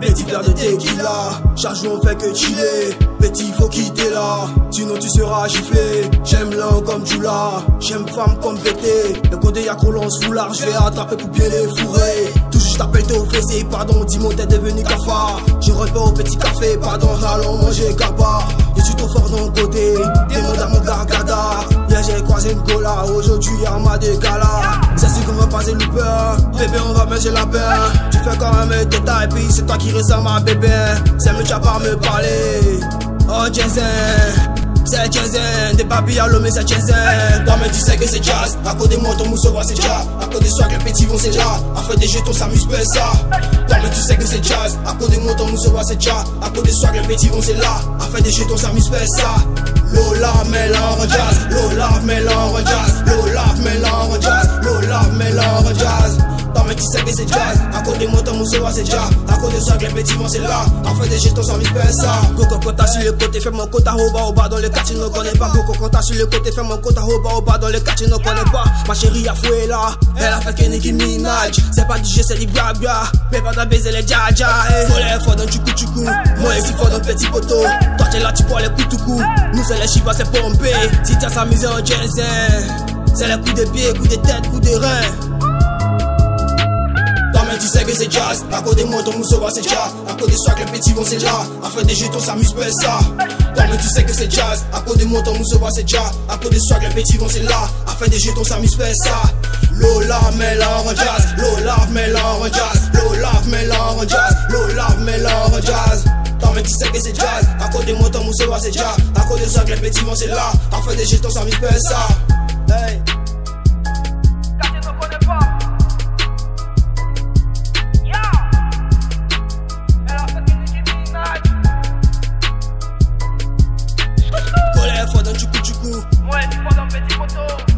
Petit verre de tequila, charge on fait que chiller. Petit faut quitter là, sinon tu seras giflé. J'aime l'un comme Jula, j'aime femme comme pété. Le côté y'a qu'on lance foulard, je vais attraper pour bien les fourrer. Toujours je t'appelle t'es offensé, pardon, dis-moi t'es devenu cafard. Je repars au petit café, pardon, allons manger capa. Je suis trop fort dans le côté. Demande à mon gargada. Hier j'ai croisé une cola. Aujourd'hui y'a ma gala. C'est sûr qu'on va passer le peur. Bébé, on va manger la peur. Tu fais quand même mes détails. Puis c'est toi qui ressemble à bébé. C'est me tu vas pas me parler. Oh, Jensen. C'est Jensen, des papilles à l'homme, c'est Jensen. Toi, mais tu sais que c'est jazz. À côté de moi, ton mousse c'est jazz. À côté de soi, les petits vont, c'est jazz. Faire des jetons, ça m'use ça. Toi, mais tu sais que c'est jazz. À côté de moi, ton mousse c'est jazz. À côté de soi, que les petits vont, c'est là. À faire des jetons, ça m'use ça. Lola, mélange jazz. Lola, mélange jazz. Lola, mélange jazz. Tu sais que c'est jazz. À côté de moi, ton mousse c'est jazz. À côté de soi, que les petits c'est là. À faire des jetons, ça ça. Coco, kota sur le côté, fais mon quota au bas, au bas dans le quartier, ne connais pas. Coco, kota sur le côté, fais mon quota au bas, au bas dans le quartier, ne connais pas. Ma chérie a foué là, elle a fait que Nicki. C'est pas DJ, c'est du bia. Mais pas d'un baiser les dja Faut les fort dans du coup, du coup. Moi, ici, fort dans petit poteau. Toi, t'es là, tu prends les coups, tout coup. Nous, c'est les chivas, c'est pompé. Si t'as s'amuser en jazz, c'est les coups de pied, coups de tête, coups de rein que c'est jazz. À côté moi, ton mousse c'est jazz. À côté soi, que les petits vont, c'est jazz. À faire des jetons, s'amuse pas ça. Toi, mais tu sais que c'est jazz. À côté moi, ton mousse c'est jazz. À côté soi, que les petits vont, c'est là. À faire des jetons, s'amuse pas ça. Lola, mélange jazz. Lola, mélange jazz. Lola, mélange jazz. Lola, mélange jazz. Toi, mais tu sais que c'est jazz. À côté moi, ton mousse c'est jazz. À côté soi, que les petits vont, c'est là. À faire des jetons, s'amuse pas ça. Voilà, petit moto.